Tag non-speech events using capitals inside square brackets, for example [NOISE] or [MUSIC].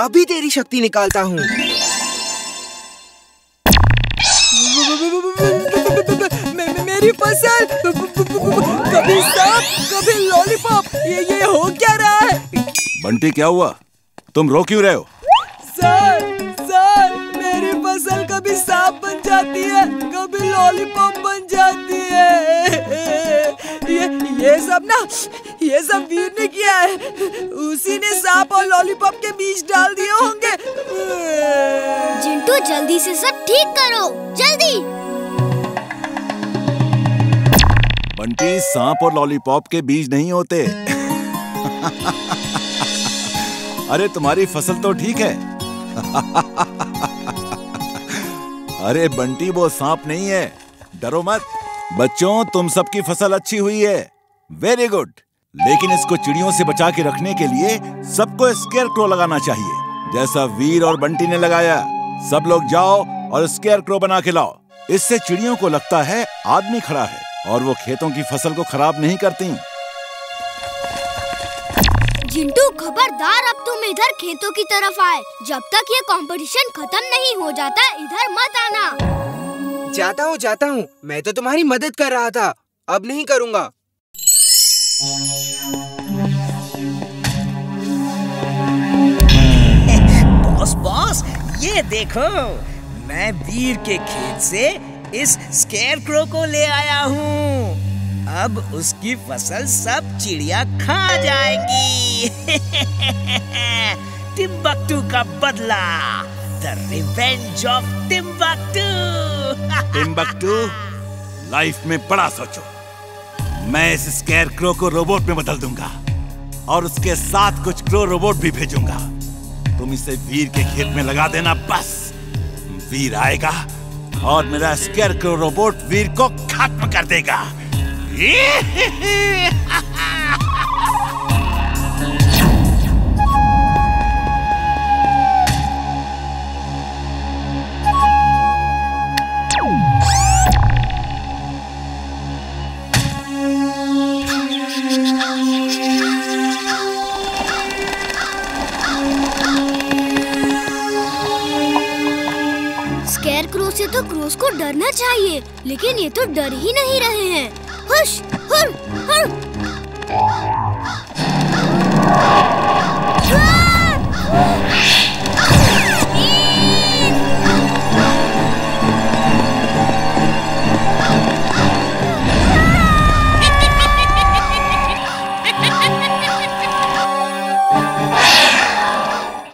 अभी तेरी शक्ति निकालता हूँ। मेरी फ़सल। कभी सांप कभी लॉलीपॉप ये ये हो क्या रहा है? बंटी क्या हुआ? तुम रो क्यों रहे हो? सर सर मेरी फ़सल कभी सांप बन जाती है कभी लॉलीपॉप बन जाती है। ये ये सब ना ये सब वीर ने किया है। उसी सांप और लॉलीपॉप के बीच डाल दिए होंगे। जिंटू जल्दी से सब ठीक करो। जल्दी। बंटी सांप और लॉलीपॉप के बीज नहीं होते। अरे तुम्हारी फ़सल तो ठीक है। अरे बंटी वो सांप नहीं है। डरो मत। बच्चों तुम सबकी फ़सल अच्छी हुई है। वेरी गुड लेकिन इसको चिड़ियों से बचा के रखने के लिए सबको स्केयर क्रो लगाना चाहिए। जैसा वीर और बंटी ने लगाया सब लोग जाओ और स्केयर क्रो बना के लाओ। इससे चिड़ियों को लगता है आदमी खड़ा है और वो खेतों की फ़सल को खराब नहीं करती। जिंटू खबरदार अब तुम इधर खेतों की तरफ़ आए। जब तक ये कंपटीशन खत्म नहीं हो जाता इधर मत आना। जाता हूँ जाता हूँ। मैं तो तुम्हारी मदद कर रहा था। अब नहीं करूँगा। ये देखो, मैं वीर के खेत से इस स्केरक्रो को ले आया हूँ। अब उसकी फ़सल सब चिड़िया खा जाएगी। [LAUGHS] टिम्बकटू का बदला the revenge of Timbuktu. [LAUGHS] Timbuktu life में बड़ा सोचो। मैं इस स्केयर क्रो को रोबोट में बदल दूँगा और उसके साथ कुछ क्रो रोबोट भी भेजूँगा। तुम इसे वीर के खेत में लगा देना, बस। वीर आएगा और मेरा स्केर क्रो रोबोट वीर को खत्म कर देगा। [LAUGHS] [LAUGHS] स्केर क्रो से तो क्रोस को डरना चाहिए, लेकिन ये तो डर ही नहीं रहे हैं। हुश हुर हुर